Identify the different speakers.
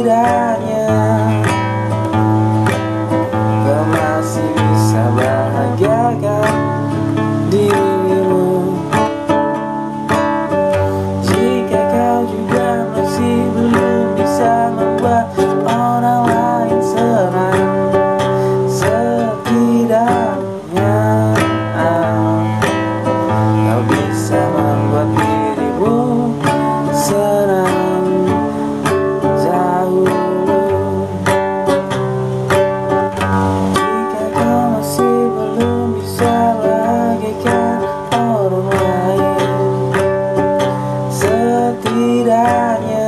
Speaker 1: setidaknya Yeah.